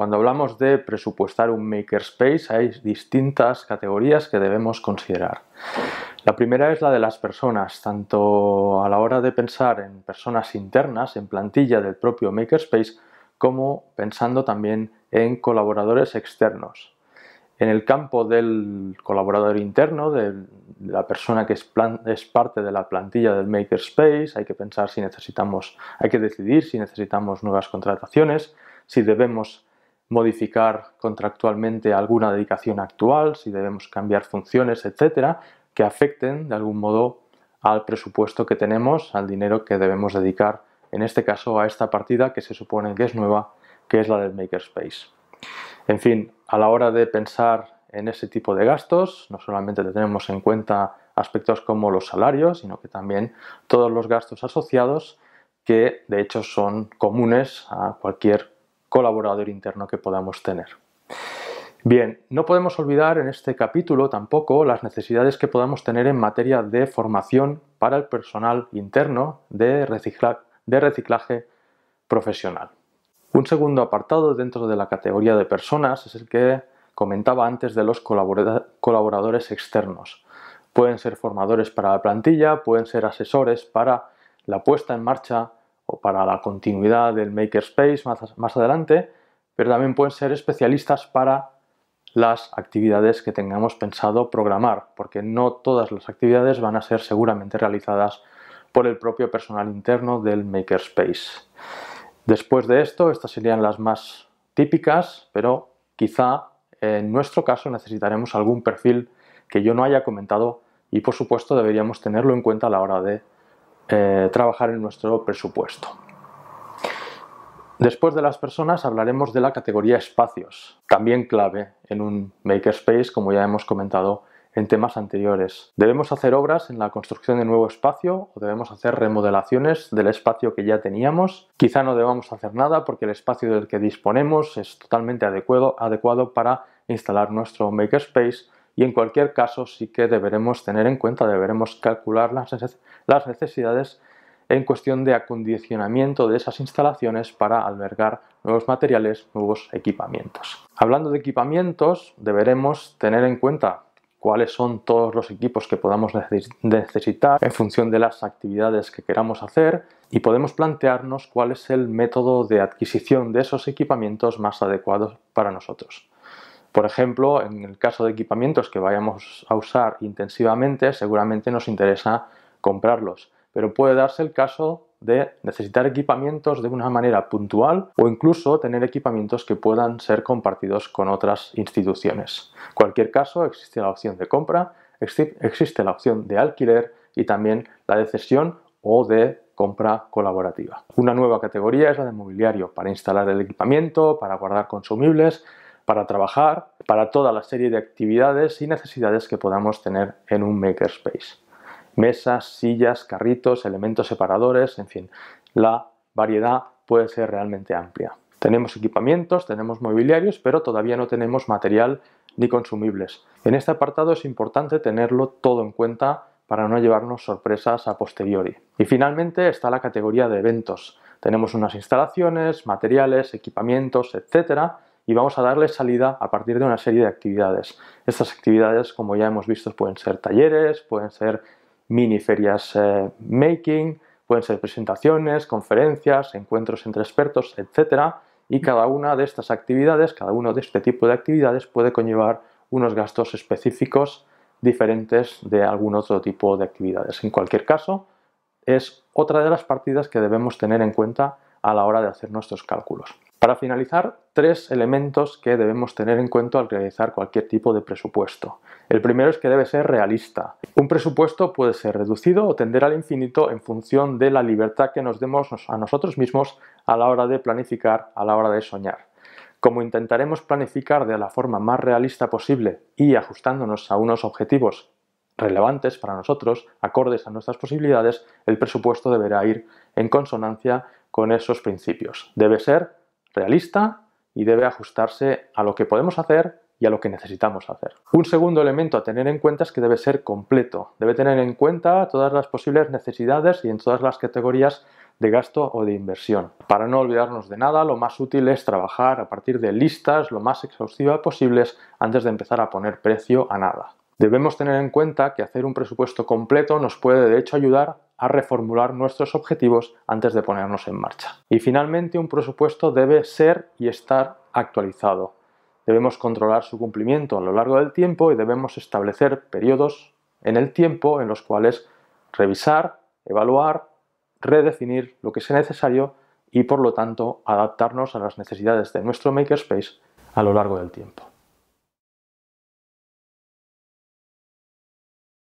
cuando hablamos de presupuestar un makerspace hay distintas categorías que debemos considerar. La primera es la de las personas, tanto a la hora de pensar en personas internas, en plantilla del propio makerspace, como pensando también en colaboradores externos. En el campo del colaborador interno, de la persona que es, parte de la plantilla del makerspace, hay que pensar si necesitamos, hay que decidir si necesitamos nuevas contrataciones, si debemos modificar contractualmente alguna dedicación actual, si debemos cambiar funciones, etcétera, que afecten de algún modo al presupuesto que tenemos, al dinero que debemos dedicar, en este caso a esta partida que se supone que es nueva, que es la del Makerspace. En fin, a la hora de pensar en ese tipo de gastos, no solamente tenemos en cuenta aspectos como los salarios, sino que también todos los gastos asociados que de hecho son comunes a cualquier colaborador interno que podamos tener. Bien, no podemos olvidar en este capítulo tampoco las necesidades que podamos tener en materia de formación para el personal interno de, de reciclaje profesional. Un segundo apartado dentro de la categoría de personas es el que comentaba antes de los colaboradores externos. Pueden ser formadores para la plantilla, pueden ser asesores para la puesta en marcha para la continuidad del makerspace más adelante, pero también pueden ser especialistas para las actividades que tengamos pensado programar, porque no todas las actividades van a ser seguramente realizadas por el propio personal interno del makerspace. Después de esto, estas serían las más típicas, pero quizá en nuestro caso necesitaremos algún perfil que yo no haya comentado y por supuesto deberíamos tenerlo en cuenta a la hora de eh, trabajar en nuestro presupuesto. Después de las personas hablaremos de la categoría espacios, también clave en un makerspace como ya hemos comentado en temas anteriores. ¿Debemos hacer obras en la construcción de nuevo espacio o debemos hacer remodelaciones del espacio que ya teníamos? Quizá no debamos hacer nada porque el espacio del que disponemos es totalmente adecuado, adecuado para instalar nuestro makerspace y en cualquier caso sí que deberemos tener en cuenta, deberemos calcular las necesidades en cuestión de acondicionamiento de esas instalaciones para albergar nuevos materiales, nuevos equipamientos. Hablando de equipamientos, deberemos tener en cuenta cuáles son todos los equipos que podamos necesitar en función de las actividades que queramos hacer y podemos plantearnos cuál es el método de adquisición de esos equipamientos más adecuados para nosotros. Por ejemplo, en el caso de equipamientos que vayamos a usar intensivamente, seguramente nos interesa comprarlos, pero puede darse el caso de necesitar equipamientos de una manera puntual o incluso tener equipamientos que puedan ser compartidos con otras instituciones. En cualquier caso, existe la opción de compra, existe la opción de alquiler y también la de cesión o de compra colaborativa. Una nueva categoría es la de mobiliario para instalar el equipamiento, para guardar consumibles, para trabajar, para toda la serie de actividades y necesidades que podamos tener en un makerspace. Mesas, sillas, carritos, elementos separadores, en fin, la variedad puede ser realmente amplia. Tenemos equipamientos, tenemos mobiliarios, pero todavía no tenemos material ni consumibles. En este apartado es importante tenerlo todo en cuenta para no llevarnos sorpresas a posteriori. Y finalmente está la categoría de eventos. Tenemos unas instalaciones, materiales, equipamientos, etcétera, y vamos a darle salida a partir de una serie de actividades. Estas actividades, como ya hemos visto, pueden ser talleres, pueden ser mini ferias eh, making, pueden ser presentaciones, conferencias, encuentros entre expertos, etc. Y cada una de estas actividades, cada uno de este tipo de actividades puede conllevar unos gastos específicos diferentes de algún otro tipo de actividades. En cualquier caso, es otra de las partidas que debemos tener en cuenta a la hora de hacer nuestros cálculos. Para finalizar, tres elementos que debemos tener en cuenta al realizar cualquier tipo de presupuesto. El primero es que debe ser realista. Un presupuesto puede ser reducido o tender al infinito en función de la libertad que nos demos a nosotros mismos a la hora de planificar, a la hora de soñar. Como intentaremos planificar de la forma más realista posible y ajustándonos a unos objetivos relevantes para nosotros, acordes a nuestras posibilidades, el presupuesto deberá ir en consonancia con esos principios. Debe ser realista y debe ajustarse a lo que podemos hacer y a lo que necesitamos hacer. Un segundo elemento a tener en cuenta es que debe ser completo. Debe tener en cuenta todas las posibles necesidades y en todas las categorías de gasto o de inversión. Para no olvidarnos de nada, lo más útil es trabajar a partir de listas lo más exhaustivas posibles antes de empezar a poner precio a nada. Debemos tener en cuenta que hacer un presupuesto completo nos puede de hecho ayudar a reformular nuestros objetivos antes de ponernos en marcha. Y finalmente, un presupuesto debe ser y estar actualizado. Debemos controlar su cumplimiento a lo largo del tiempo y debemos establecer periodos en el tiempo en los cuales revisar, evaluar, redefinir lo que sea necesario y por lo tanto adaptarnos a las necesidades de nuestro makerspace a lo largo del tiempo.